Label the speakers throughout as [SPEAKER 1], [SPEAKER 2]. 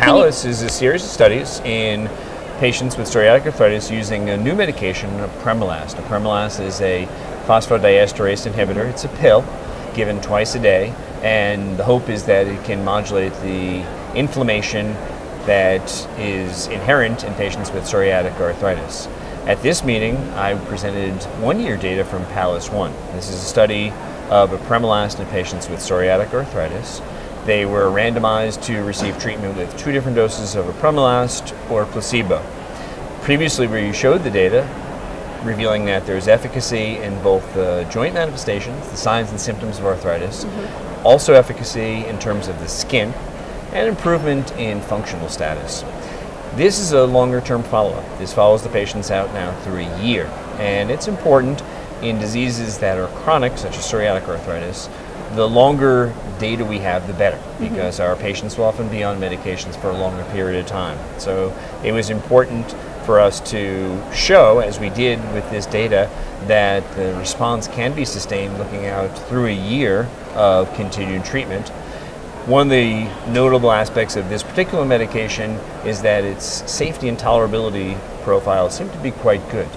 [SPEAKER 1] PALACE is a series of studies in patients with psoriatic arthritis using a new medication, apremilast. Apremilast is a phosphodiesterase inhibitor. It's a pill given twice a day, and the hope is that it can modulate the inflammation that is inherent in patients with psoriatic arthritis. At this meeting, I presented one-year data from PALACE 1. This is a study of apremilast in patients with psoriatic arthritis. They were randomized to receive treatment with two different doses of apremilast or placebo. Previously, we showed the data revealing that there's efficacy in both the joint manifestations, the signs and symptoms of arthritis, mm-hmm. also efficacy in terms of the skin, and improvement in functional status. This is a longer term follow up. This follows the patients out now through a year, and it's important in diseases that are chronic, such as psoriatic arthritis, the longer data we have, the better, mm-hmm. because mm-hmm. our patients will often be on medications for a longer period of time. So it was important for us to show, as we did with this data, that the response can be sustained looking out through a year of continued treatment. One of the notable aspects of this particular medication is that its safety and tolerability profile seem to be quite good.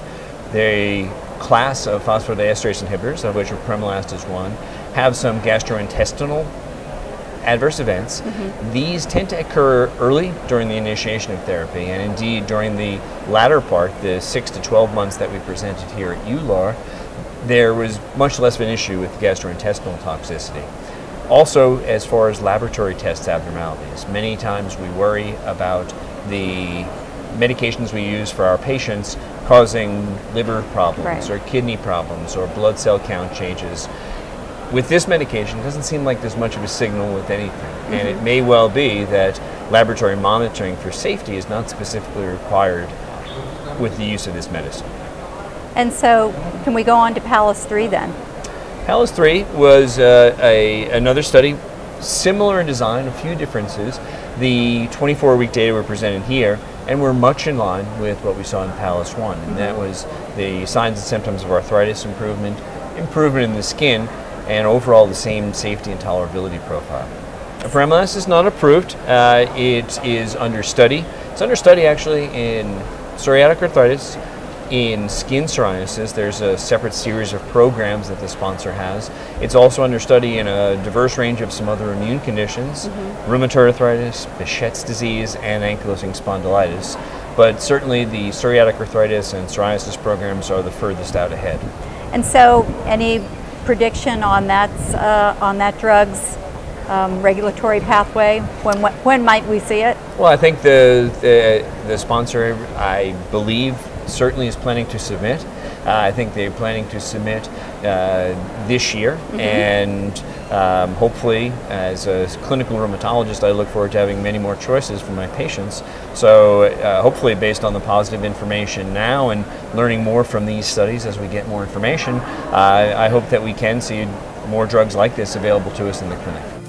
[SPEAKER 1] The class of phosphodiesterase inhibitors, of which apremilast is one, have some gastrointestinal adverse events. Mm-hmm. These tend to occur early during the initiation of therapy, and indeed during the latter part, the 6 to 12 months that we presented here at EULAR, there was much less of an issue with gastrointestinal toxicity. Also, as far as laboratory tests abnormalities, many times we worry about the medications we use for our patients causing liver problems right. or kidney problems or blood cell count changes with this medication, it doesn't seem like there's much of a signal with anything. Mm-hmm. And it mm-hmm. may well be that laboratory monitoring for safety is not specifically required with the use of this medicine.
[SPEAKER 2] And so, can we go on to PALACE 3 then?
[SPEAKER 1] PALACE 3 was uh, a, another study, similar in design, a few differences. The 24 week data were presented here, and we're much in line with what we saw in PALACE 1, and mm-hmm. that was the signs and symptoms of arthritis improvement, improvement in the skin, and overall the same safety and tolerability profile. Apremilast is not approved. Uh, it is under study. It's under study actually in psoriatic arthritis, in skin psoriasis. There's a separate series of programs that the sponsor has. It's also under study in a diverse range of some other immune conditions, mm-hmm. rheumatoid arthritis, Behçet's disease, and ankylosing spondylitis. But certainly the psoriatic arthritis and psoriasis programs are the furthest out ahead.
[SPEAKER 2] And so, any prediction on that uh, on that drug's um, regulatory pathway? When when might we see it?
[SPEAKER 1] Well, I think the the, the sponsor, I believe, certainly is planning to submit. Uh, I think they're planning to submit uh, this year, mm-hmm. and um, hopefully, as a clinical rheumatologist, I look forward to having many more choices for my patients. So, uh, hopefully, based on the positive information now and learning more from these studies as we get more information, uh, I hope that we can see more drugs like this available to us in the clinic.